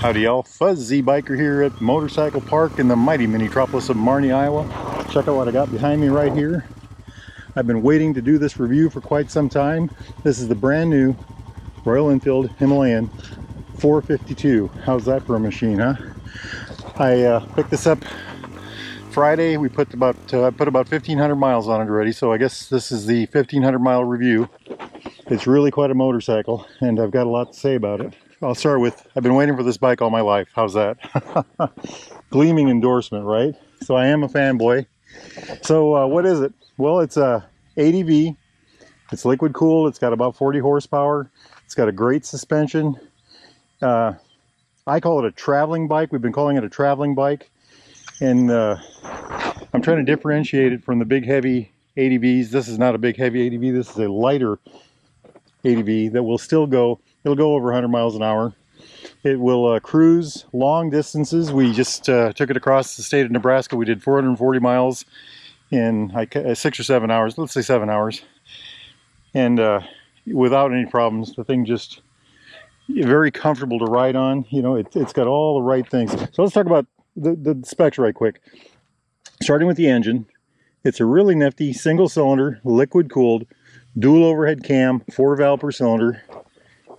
Howdy y'all, Fuzzy Biker here at Motorcycle Park in the mighty mini-tropolis of Marne, Iowa. Check out what I got behind me right here. I've been waiting to do this review for quite some time. This is the brand new Royal Enfield Himalayan 452. How's that for a machine, huh? I uh, picked this up Friday. We put about uh, I put about 1,500 miles on it already, so I guess this is the 1,500 mile review. It's really quite a motorcycle, and I've got a lot to say about it. I'll start with, I've been waiting for this bike all my life. How's that? Gleaming endorsement, right? So I am a fanboy. So uh, what is it? Well, it's a ADV. It's liquid cooled. It's got about 40 horsepower. It's got a great suspension. Uh, I call it a traveling bike. We've been calling it a traveling bike. And uh, I'm trying to differentiate it from the big heavy ADVs. This is not a big heavy ADV. This is a lighter ADV that will still go It'll go over 100 miles an hour. It will uh, cruise long distances. We just uh, took it across the state of Nebraska. We did 440 miles in uh, six or seven hours. Let's say seven hours. And uh, without any problems, the thing just very comfortable to ride on. You know, it, has got all the right things. So let's talk about the, the specs right quick. Starting with the engine, it's a really nifty single cylinder, liquid cooled, dual overhead cam, four valve per cylinder,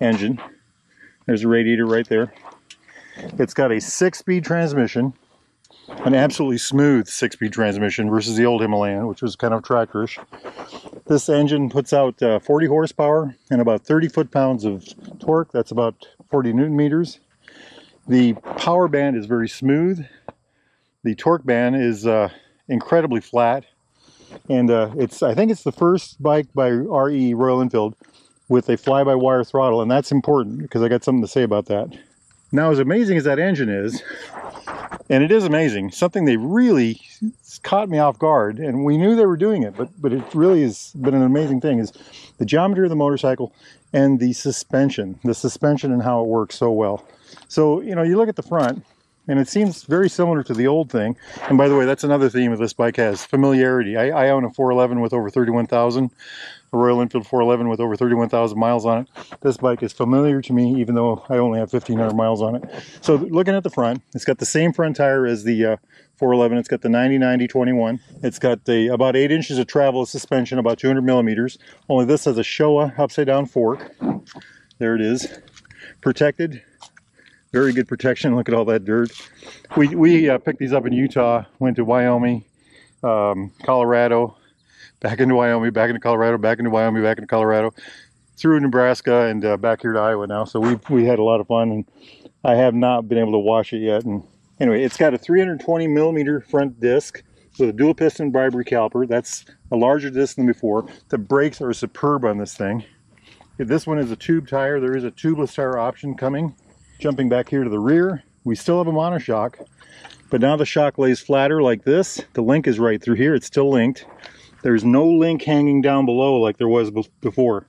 engine. There's a radiator right there. It's got a six-speed transmission, an absolutely smooth six-speed transmission versus the old Himalayan, which was kind of tractorish. This engine puts out uh, 40 horsepower and about 30 foot-pounds of torque. That's about 40 newton meters. The power band is very smooth. The torque band is uh, incredibly flat. And uh, it's I think it's the first bike by RE Royal Enfield with a fly-by-wire throttle, and that's important because I got something to say about that. Now, as amazing as that engine is, and it is amazing, something they really caught me off guard, and we knew they were doing it, but, but it really has been an amazing thing, is the geometry of the motorcycle and the suspension, the suspension and how it works so well. So, you know, you look at the front, and it seems very similar to the old thing. And by the way, that's another theme of this bike has familiarity. I, I own a 411 with over 31,000 a Royal Enfield 411 with over 31,000 miles on it. This bike is familiar to me, even though I only have 1,500 miles on it. So looking at the front, it's got the same front tire as the uh, 411. It's got the 90-90-21. It's got the about 8 inches of travel suspension, about 200 millimeters. Only this has a Showa upside-down fork. There it is. Protected. Very good protection. Look at all that dirt. We, we uh, picked these up in Utah, went to Wyoming, um, Colorado, back into Wyoming, back into Colorado, back into Wyoming, back into Colorado, through Nebraska, and uh, back here to Iowa now. So we we had a lot of fun, and I have not been able to wash it yet. And anyway, it's got a 320 millimeter front disc with a dual piston ByBre caliper. That's a larger disc than before. The brakes are superb on this thing. This one is a tube tire. There is a tubeless tire option coming. Jumping back here to the rear, we still have a monoshock, but now the shock lays flatter like this. The link is right through here. It's still linked. There's no link hanging down below like there was before.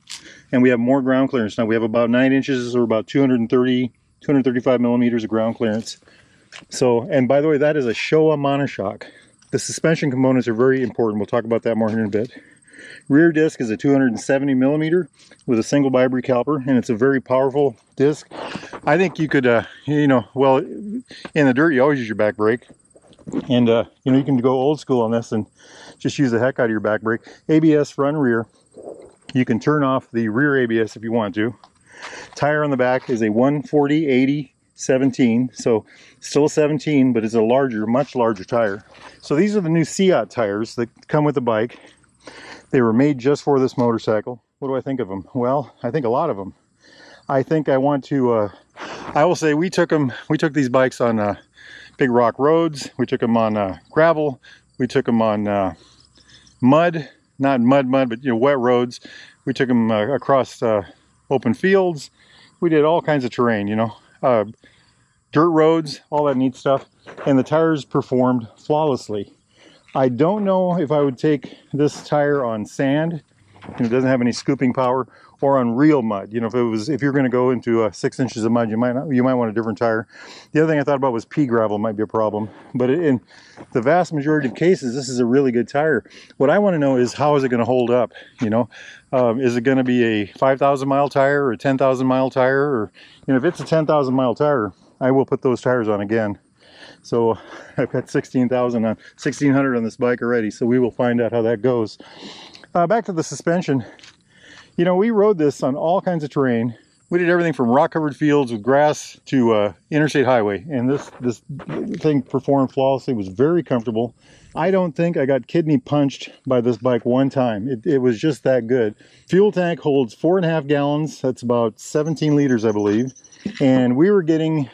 And we have more ground clearance now. We have about 9 inches or about 230, 235 millimeters of ground clearance. So, and by the way, that is a Showa monoshock. The suspension components are very important. We'll talk about that more in a bit. Rear disc is a 270 millimeter with a single ByBre caliper, and it's a very powerful disc. I think you could, uh, you know, well, in the dirt, you always use your back brake. And, uh, you know, you can go old school on this and just use the heck out of your back brake. ABS front rear. You can turn off the rear ABS if you want to. Tire on the back is a 140 80 17 so still a 17 but it's a larger much larger tire so these are the new CEAT tires that come with the bike they were made just for this motorcycle what do I think of them well I think a lot of them I think I want to uh, I will say we took them we took these bikes on uh, big rock roads we took them on uh, gravel we took them on uh, mud, not mud mud, but you know wet roads. We took them uh, across uh, open fields. We did all kinds of terrain, you know, dirt roads, all that neat stuff. And the tires performed flawlessly. I don't know if I would take this tire on sand. it doesn't have any scooping power or on real mud. You know, if it was, if you're going to go into uh, six inches of mud, you might not, you might want a different tire. The other thing I thought about was pea gravel might be a problem, but in the vast majority of cases, this is a really good tire. What I want to know is how is it going to hold up? You know, um, is it going to be a 5,000 mile tire or a 10,000 mile tire? Or, you know, if it's a 10,000 mile tire, I will put those tires on again. So I've got 16,000 on 1600 on this bike already. So we will find out how that goes. Uh, back to the suspension. You know, we rode this on all kinds of terrain. We did everything from rock covered fields with grass to uh, interstate highway. And this, this thing performed flawlessly, was very comfortable. I don't think I got kidney punched by this bike one time. It, it was just that good. Fuel tank holds four and a half gallons. That's about 17 liters, I believe. And we were getting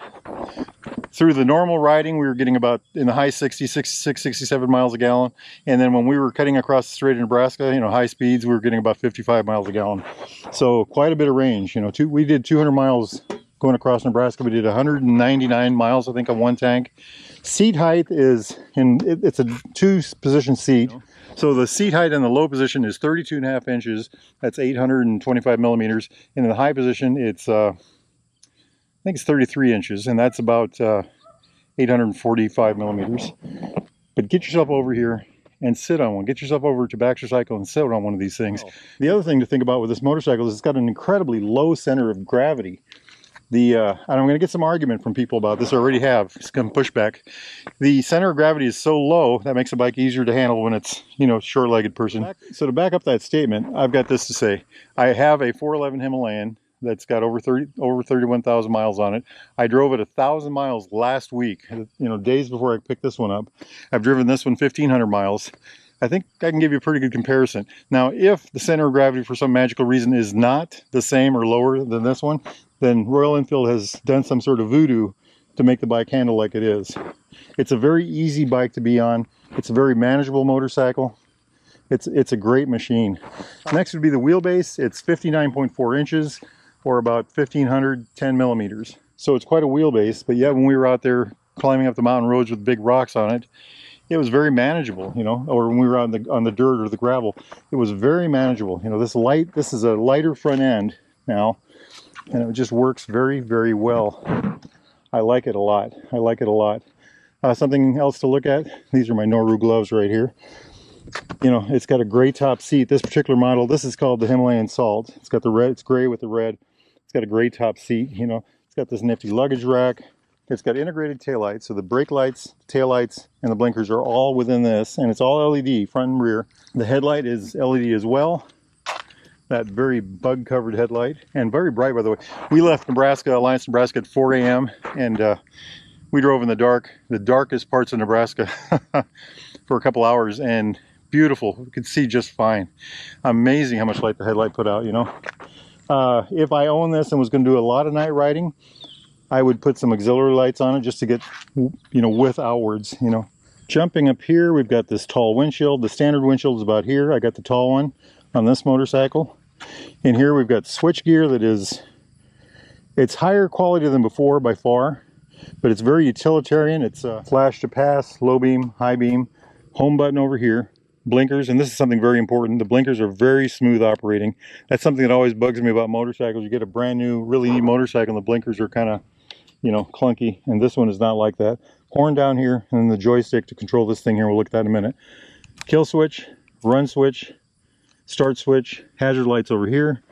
through the normal riding, we were getting about in the high 60, 66, 67 miles a gallon. And then when we were cutting across the Strait of Nebraska, you know, high speeds, we were getting about 55 miles a gallon. So quite a bit of range, you know, two, we did 200 miles going across Nebraska. We did 199 miles, I think, on one tank. Seat height is in, it, it's a two position seat. So the seat height in the low position is 32 and a half inches. That's 825 millimeters. And in the high position, it's, uh, think it's 33 inches, and that's about uh, 845 millimeters. But get yourself over here and sit on one. Get yourself over to Baxter Cycle and sit on one of these things. Oh. The other thing to think about with this motorcycle is it's got an incredibly low center of gravity the uh, and I'm going to get some argument from people about this. I already have some pushback. The center of gravity is so low that makes the bike easier to handle when it's you know short-legged person. So to back up that statement, I've got this to say: I have a 411 Himalayan that's got over 30 over 31,000 miles on it. I drove it a thousand miles last week. You know, days before I picked this one up. I've driven this one 1,500 miles. I think I can give you a pretty good comparison. Now, if the center of gravity for some magical reason is not the same or lower than this one, then Royal Enfield has done some sort of voodoo to make the bike handle like it is. It's a very easy bike to be on. It's a very manageable motorcycle. It's, it's a great machine. Next would be the wheelbase. It's 59.4 inches or about 1500 10 millimeters. So it's quite a wheelbase, but yeah, when we were out there climbing up the mountain roads with big rocks on it, it was very manageable, you know, or when we were on the on the dirt or the gravel, it was very manageable. You know, this light, this is a lighter front end now, and it just works very, very well. I like it a lot. I like it a lot. Uh, something else to look at, these are my Noru gloves right here. You know, it's got a gray top seat. This particular model, this is called the Himalayan Salt. It's got the red, it's gray with the red. It's got a gray top seat, you know. It's got this nifty luggage rack. It's got integrated taillights, so the brake lights, tail lights, and the blinkers are all within this, and it's all LED, front and rear. The headlight is LED as well that very bug covered headlight and very bright by the way we left nebraska alliance nebraska at 4 a.m and uh, we drove in the dark the darkest parts of nebraska for a couple hours and beautiful we could see just fine amazing how much light the headlight put out you know uh, if i own this and was going to do a lot of night riding i would put some auxiliary lights on it just to get you know width outwards you know. Jumping up here we've got this tall windshield. The standard windshield is about here. I got the tall one on this motorcycle. In here we've got switch gear that is, it's higher quality than before by far, but it's very utilitarian. It's a flash to pass, low beam, high beam, home button over here, blinkers, and this is something very important. The blinkers are very smooth operating. That's something that always bugs me about motorcycles. You get a brand new, really neat motorcycle, and the blinkers are kind of, you know, clunky, and this one is not like that. Horn down here, and then the joystick to control this thing here. We'll look at that in a minute. Kill switch, run switch, start switch, hazard lights over here.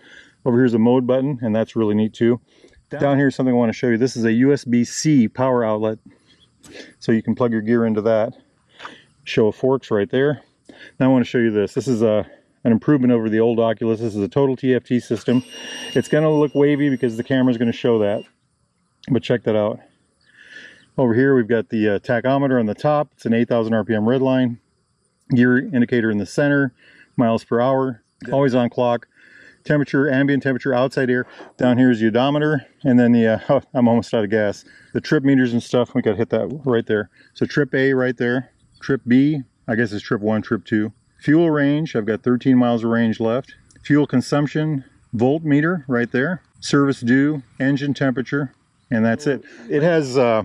Over here's a mode button, and that's really neat too. Down, here is something I want to show you. This is a USB-C power outlet, so you can plug your gear into that. Showa forks right there. Now I want to show you this. This is a an improvement over the old Oculus. This is a total TFT system. It's going to look wavy because the camera is going to show that, but check that out. Over here we've got the uh, tachometer on the top. It's an 8,000 RPM red line. Gear indicator in the center miles per hour, always on clock. Temperature, ambient temperature, outside air. Down here is the odometer, and then the, uh, oh, I'm almost out of gas. The trip meters and stuff, we gotta hit that right there. So trip A right there, trip B, I guess it's trip one, trip two. Fuel range, I've got 13 miles of range left. Fuel consumption, volt meter right there. Service due, engine temperature, and that's it. It has uh,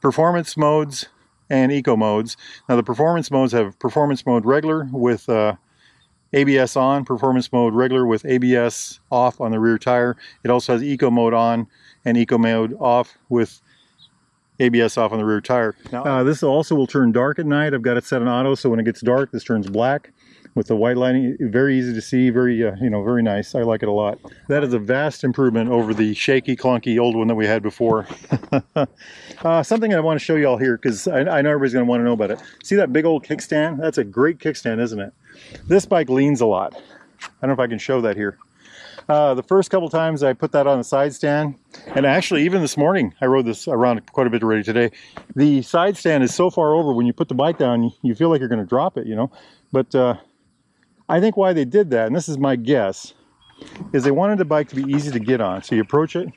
performance modes and eco modes. Now the performance modes have performance mode regular with uh, ABS on, performance mode regular with ABS off on the rear tire. It also has eco mode on and eco mode off with ABS off on the rear tire. Now, uh, this also will turn dark at night. I've got it set on auto so when it gets dark this turns black. with the white lining. Very easy to see, very, uh, you know, very nice. I like it a lot. That is a vast improvement over the shaky, clunky old one that we had before. uh, something I want to show you all here, because I, I know everybody's going to want to know about it. See that big old kickstand? That's a great kickstand, isn't it? This bike leans a lot. I don't know if I can show that here. Uh, the first couple times I put that on the side stand, and actually even this morning I rode this around quite a bit already today. The side stand is so far over when you put the bike down, you feel like you're going to drop it, you know. But uh, I think why they did that, and this is my guess, is they wanted the bike to be easy to get on. So you approach it.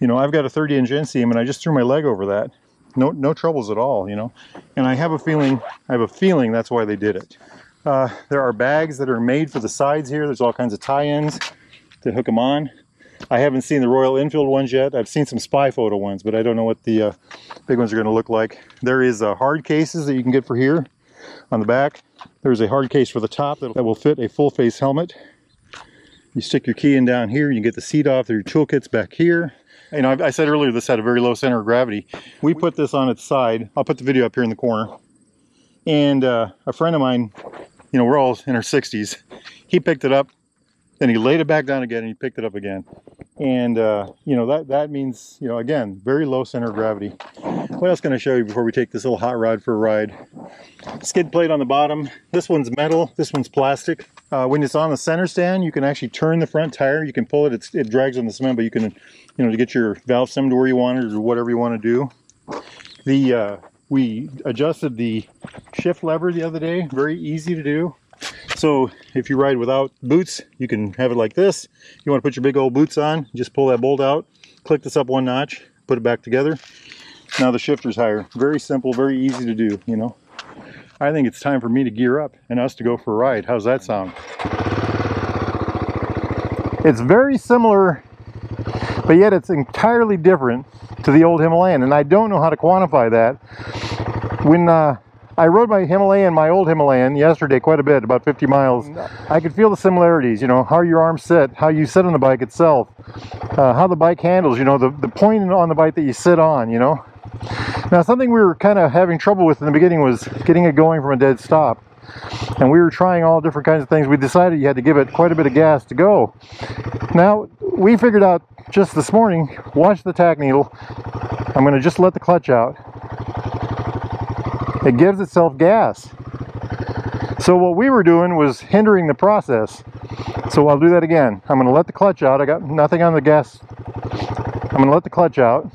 You know, I've got a 30 inch inseam and I just threw my leg over that. No, no troubles at all, you know. And I have a feeling, I have a feeling that's why they did it. Uh, there are bags that are made for the sides here. There's all kinds of tie-ins to hook them on. I haven't seen the Royal Enfield ones yet. I've seen some spy photo ones, but I don't know what the uh, big ones are going to look like. There is uh, hard cases that you can get for here on the back. There's a hard case for the top that will fit a full face helmet. You stick your key in down here, you get the seat off, there your toolkit's back here. You know, I said earlier this had a very low center of gravity. We put this on its side. I'll put the video up here in the corner. And uh, a friend of mine you know, we're all in our 60s. He picked it up, then he laid it back down again and he picked it up again. And, uh, you know, that, that means, you know, again, very low center of gravity. What else can I show you before we take this little hot rod for a ride? Skid plate on the bottom. This one's metal, this one's plastic. Uh, when it's on the center stand, you can actually turn the front tire. You can pull it, it's, it drags on the cement, but you can, you know, to get your valve stem to where you want it or whatever you want to do. The, uh, we adjusted the shift lever the other day, very easy to do. So if you ride without boots, you can have it like this. You want to put your big old boots on, just pull that bolt out, click this up one notch, put it back together. Now the shifter's higher. Very simple, very easy to do, you know. I think it's time for me to gear up and us to go for a ride. How's that sound? It's very similar, but yet it's entirely different to the old Himalayan, and I don't know how to quantify that. When uh, I rode my Himalayan, my old Himalayan, yesterday quite a bit, about 50 miles. I could feel the similarities, you know, how your arms sit, how you sit on the bike itself, uh, how the bike handles, you know, the, the point on the bike that you sit on, you know. Now, something we were kind of having trouble with in the beginning was getting it going from a dead stop. And we were trying all different kinds of things. We decided you had to give it quite a bit of gas to go. Now, we figured out just this morning, watch the tach needle. I'm going to just let the clutch out it gives itself gas. So what we were doing was hindering the process. So I'll do that again. I'm going to let the clutch out. I got nothing on the gas. I'm going to let the clutch out.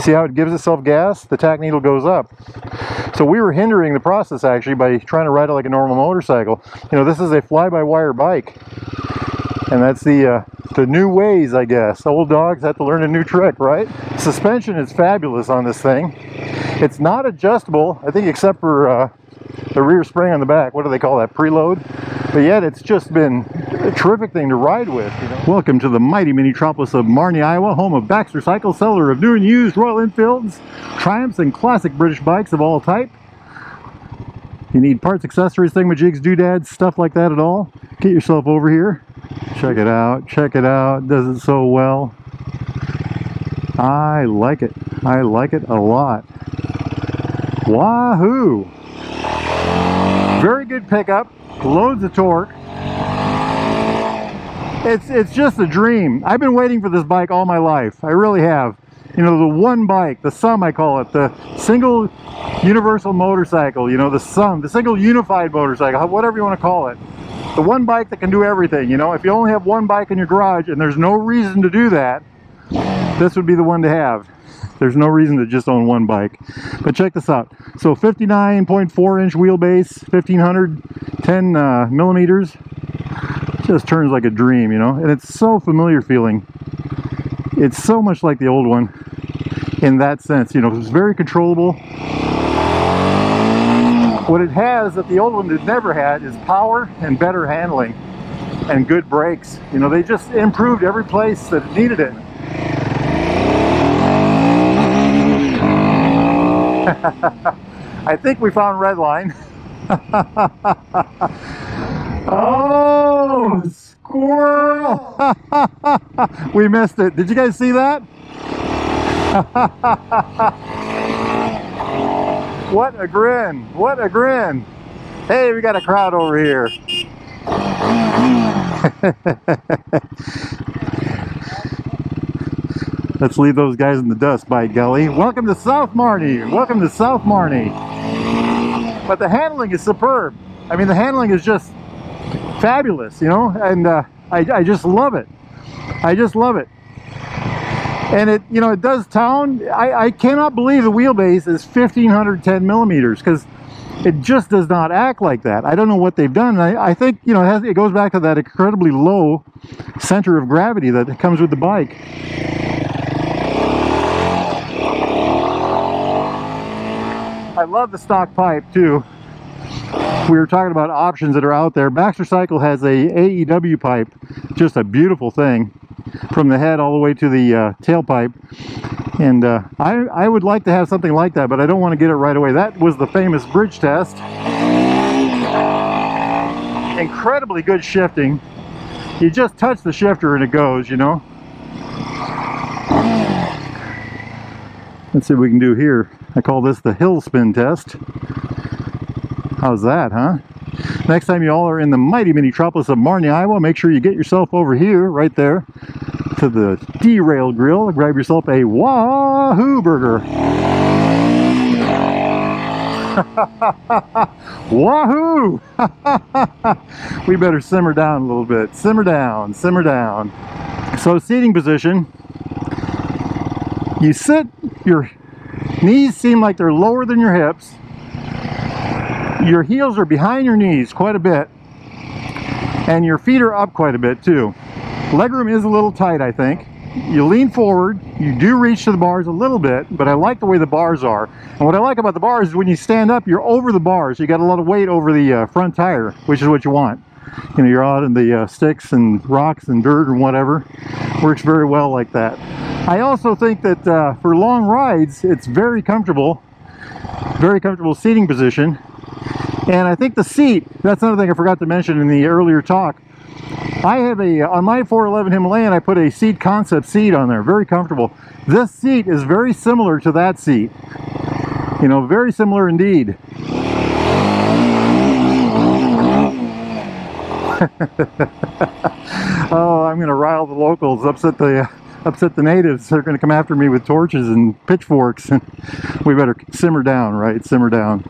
See how it gives itself gas? The tach needle goes up. So we were hindering the process actually by trying to ride it like a normal motorcycle. You know, this is a fly-by-wire bike. And that's the uh, the new ways, I guess. Old dogs have to learn a new trick, right? Suspension is fabulous on this thing. It's not adjustable, I think except for uh, the rear spring on the back. What do they call that? Preload? But yet it's just been a terrific thing to ride with. You know? Welcome to the mighty mini-tropolis of Marne, Iowa, home of Baxter Cycle, seller of new and used Royal Enfields, Triumphs, and classic British bikes of all type. You need parts, accessories, thingamajigs, doodads, stuff like that at all? Get yourself over here. Check it out. Check it out. Does it so well. I like it. I like it a lot. Wahoo! Very good pickup, loads of torque. It's, it's just a dream. I've been waiting for this bike all my life. I really have. You know, the one bike, the SUM I call it, the single universal motorcycle, you know, the SUM, the single unified motorcycle, whatever you want to call it. The one bike that can do everything, you know, if you only have one bike in your garage and there's no reason to do that, this would be the one to have. There's no reason to just own one bike. But check this out. So 59.4 inch wheelbase, 1510 uh, millimeters. Just turns like a dream, you know? And it's so familiar feeling. It's so much like the old one in that sense. You know, it's very controllable. What it has that the old one had never had is power and better handling and good brakes. You know, they just improved every place that it needed it. I think we found red line. oh, squirrel! we missed it. Did you guys see that? what a grin! What a grin! Hey, we got a crowd over here. Let's leave those guys in the dust, by golly. Welcome to South Marne. Welcome to South Marne. But the handling is superb. I mean, the handling is just fabulous, you know, and uh, I, I just love it. I just love it. And it, you know, it does town. I, I cannot believe the wheelbase is 1510 millimeters because it just does not act like that. I don't know what they've done. I, I think, you know, it, has, it goes back to that incredibly low center of gravity that comes with the bike. I love the stock pipe too. We were talking about options that are out there. Baxter Cycle has a AEW pipe, just a beautiful thing, from the head all the way to the uh, tailpipe. And uh, I, I would like to have something like that, but I don't want to get it right away. That was the famous bridge test. Incredibly good shifting. You just touch the shifter and it goes, you know. Let's see what we can do here. I call this the hill spin test. How's that, huh? Next time you all are in the mighty metropolis of Marne, Iowa, make sure you get yourself over here, right there, to the Derail Grill and grab yourself a Wahoo Burger. Wahoo! we better simmer down a little bit. Simmer down, simmer down. So seating position, you sit, your knees seem like they're lower than your hips. Your heels are behind your knees quite a bit. And your feet are up quite a bit too. Legroom is a little tight, I think. You lean forward, you do reach to the bars a little bit, but I like the way the bars are. And what I like about the bars is when you stand up, you're over the bars. You got a lot of weight over the uh, front tire, which is what you want. You know, you're out in the uh, sticks and rocks and dirt and whatever. Works very well like that. I also think that uh, for long rides, it's very comfortable, very comfortable seating position. And I think the seat, that's another thing I forgot to mention in the earlier talk. I have a, on my 411 Himalayan, I put a seat concept seat on there, very comfortable. This seat is very similar to that seat. You know, very similar indeed. oh, I'm going to rile the locals, upset the upset the natives. They're going to come after me with torches and pitchforks. And we better simmer down, right? Simmer down.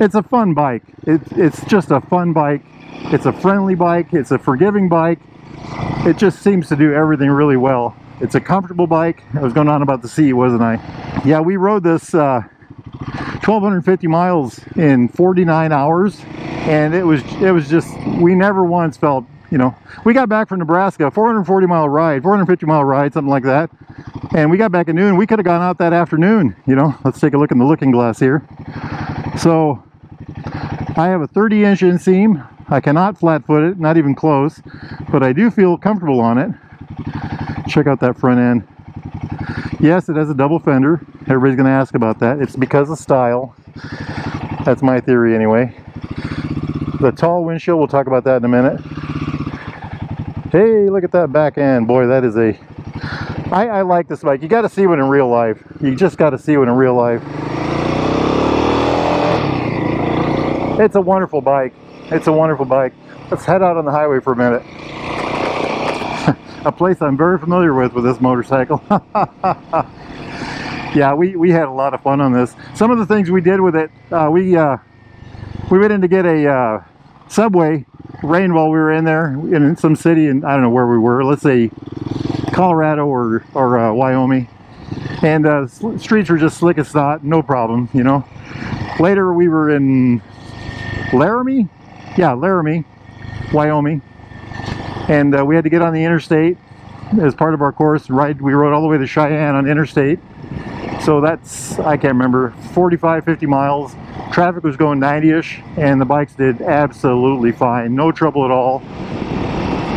It's a fun bike. It, it's just a fun bike. It's a friendly bike. It's a forgiving bike. It just seems to do everything really well. It's a comfortable bike. I was going on about the seat, wasn't I? Yeah, we rode this uh, 1,250 miles in 49 hours, and it was it was just we never once felt you know, we got back from Nebraska, 440 mile ride, 450 mile ride, something like that. And we got back at noon. We could have gone out that afternoon, you know. Let's take a look in the looking glass here. So I have a 30 inch inseam. I cannot flat foot it, not even close, but I do feel comfortable on it. Check out that front end. Yes, it has a double fender. Everybody's gonna ask about that. It's because of style. That's my theory anyway. The tall windshield, we'll talk about that in a minute. Hey, look at that back end. Boy, that is a... I, I like this bike. You got to see one in real life. You just got to see one in real life. It's a wonderful bike. It's a wonderful bike. Let's head out on the highway for a minute. a place I'm very familiar with with this motorcycle. yeah, we, we had a lot of fun on this. Some of the things we did with it, uh, we uh, we went in to get a uh, subway rain while we were in there in some city and I don't know where we were let's say Colorado or or uh, Wyoming. And uh, streets were just slick as thought, no problem you know. Later we were in Laramie? Yeah Laramie Wyoming. And uh, we had to get on the interstate as part of our course ride we rode all the way to Cheyenne on interstate so that's I can't remember 45 50 miles Traffic was going 90-ish and the bikes did absolutely fine. No trouble at all.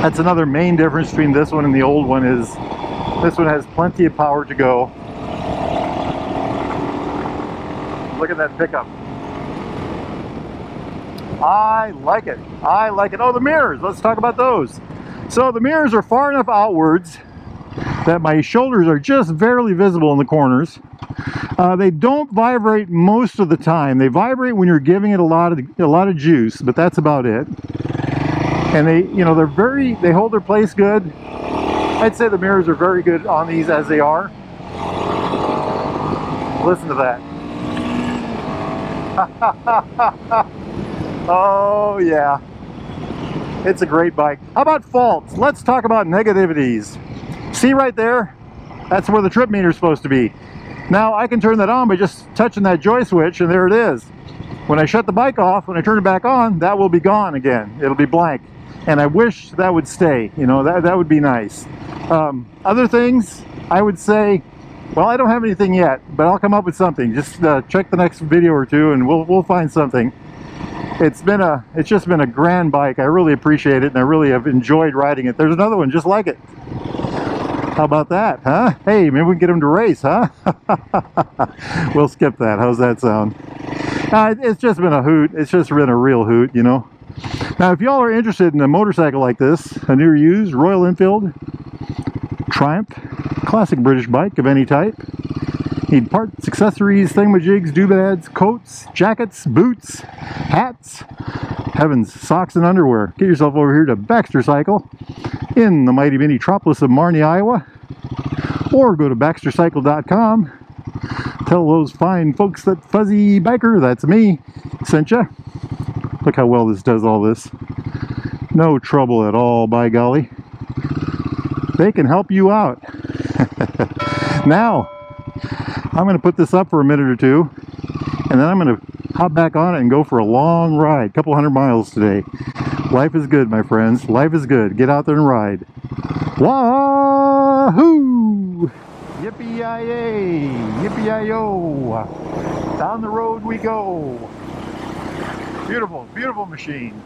That's another main difference between this one and the old one is this one has plenty of power to go. Look at that pickup. I like it. I like it. Oh, the mirrors. Let's talk about those. So the mirrors are far enough outwards that my shoulders are just barely visible in the corners. Uh, they don't vibrate most of the time. They vibrate when you're giving it a lot of a lot of juice, but that's about it. And they, you know, they're very they hold their place good. I'd say the mirrors are very good on these as they are. Listen to that. oh yeah. It's a great bike. How about faults? Let's talk about negativities. See right there? That's where the trip meter is supposed to be. Now I can turn that on by just touching that joy switch and there it is. When I shut the bike off, when I turn it back on, that will be gone again. It'll be blank. And I wish that would stay, you know, that, that would be nice. Um, other things, I would say, well, I don't have anything yet, but I'll come up with something. Just uh, check the next video or two and we'll, we'll find something. It's been a, it's just been a grand bike. I really appreciate it and I really have enjoyed riding it. There's another one just like it. How about that, huh? Hey, maybe we can get him to race, huh? we'll skip that. How's that sound? Uh, it's just been a hoot. It's just been a real hoot, you know. Now, if y'all are interested in a motorcycle like this, a new used Royal Enfield Triumph, classic British bike of any type, need parts, accessories, thingamajigs, doodads, coats, jackets, boots, hats, heavens, socks and underwear. Get yourself over here to Baxter Cycle in the mighty metropolis of Marne, Iowa. Or go to baxtercycle.com. Tell those fine folks that Fuzzy Biker, that's me, sent you. Look how well this does all this. No trouble at all, by golly. They can help you out. now, I'm going to put this up for a minute or two, and then I'm going to hop back on it and go for a long ride, a couple hundred miles today. Life is good, my friends. Life is good. Get out there and ride. Wahoo! Yippee-yi-yay! Yippee-yi-yo! Down the road we go. Beautiful, beautiful machine.